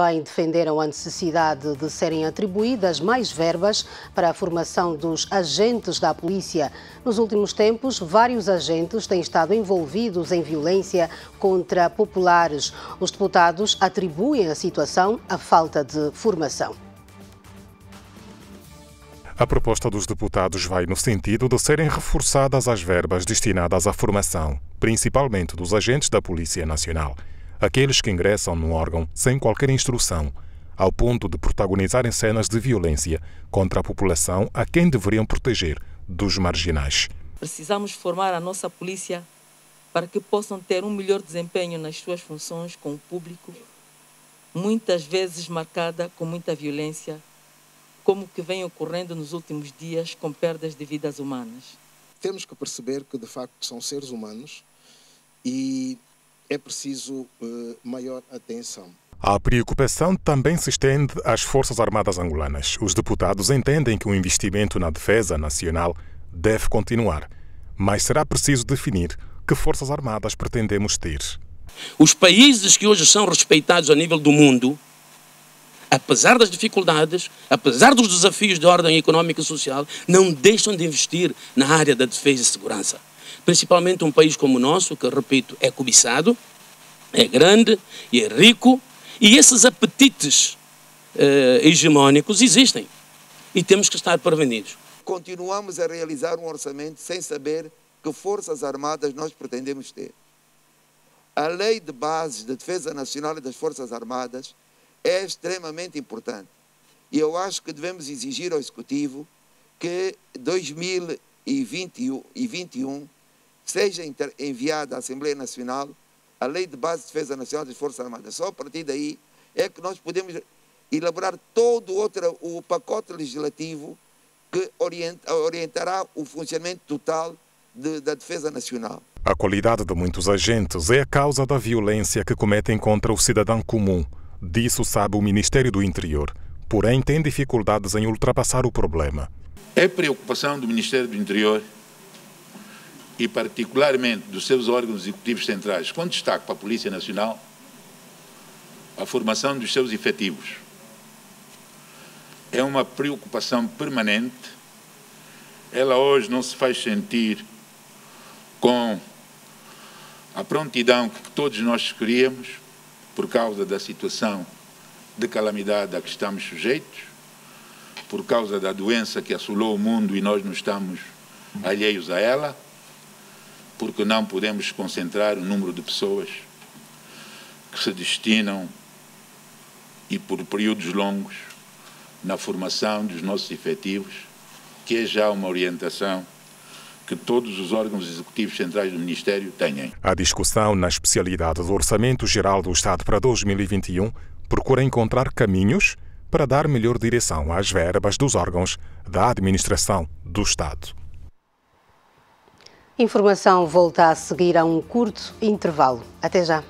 também defenderam a necessidade de serem atribuídas mais verbas para a formação dos agentes da polícia. Nos últimos tempos, vários agentes têm estado envolvidos em violência contra populares. Os deputados atribuem a situação à falta de formação. A proposta dos deputados vai no sentido de serem reforçadas as verbas destinadas à formação, principalmente dos agentes da Polícia Nacional, aqueles que ingressam no órgão sem qualquer instrução, ao ponto de protagonizarem cenas de violência contra a população a quem deveriam proteger dos marginais. Precisamos formar a nossa polícia para que possam ter um melhor desempenho nas suas funções com o público, muitas vezes marcada com muita violência como que vem ocorrendo nos últimos dias com perdas de vidas humanas. Temos que perceber que de facto são seres humanos e é preciso uh, maior atenção. A preocupação também se estende às Forças Armadas angolanas. Os deputados entendem que o investimento na defesa nacional deve continuar, mas será preciso definir que Forças Armadas pretendemos ter. Os países que hoje são respeitados a nível do mundo apesar das dificuldades, apesar dos desafios de ordem económica e social, não deixam de investir na área da defesa e segurança. Principalmente um país como o nosso, que, repito, é cobiçado, é grande e é rico, e esses apetites eh, hegemónicos existem. E temos que estar prevenidos. Continuamos a realizar um orçamento sem saber que forças armadas nós pretendemos ter. A lei de bases da defesa nacional e das forças armadas é extremamente importante. E eu acho que devemos exigir ao Executivo que 2021 seja enviada à Assembleia Nacional a Lei de Base de Defesa Nacional das Forças Armadas. Só a partir daí é que nós podemos elaborar todo outro, o pacote legislativo que orienta, orientará o funcionamento total de, da defesa nacional. A qualidade de muitos agentes é a causa da violência que cometem contra o cidadão comum. Disso sabe o Ministério do Interior, porém tem dificuldades em ultrapassar o problema. É preocupação do Ministério do Interior e, particularmente, dos seus órgãos executivos centrais, com destaque para a Polícia Nacional, a formação dos seus efetivos. É uma preocupação permanente. Ela hoje não se faz sentir com a prontidão que todos nós queríamos, por causa da situação de calamidade a que estamos sujeitos, por causa da doença que assolou o mundo e nós não estamos alheios a ela, porque não podemos concentrar o número de pessoas que se destinam e por períodos longos na formação dos nossos efetivos, que é já uma orientação que todos os órgãos executivos centrais do Ministério tenham. A discussão na especialidade do Orçamento Geral do Estado para 2021 procura encontrar caminhos para dar melhor direção às verbas dos órgãos da administração do Estado. Informação volta a seguir a um curto intervalo. Até já.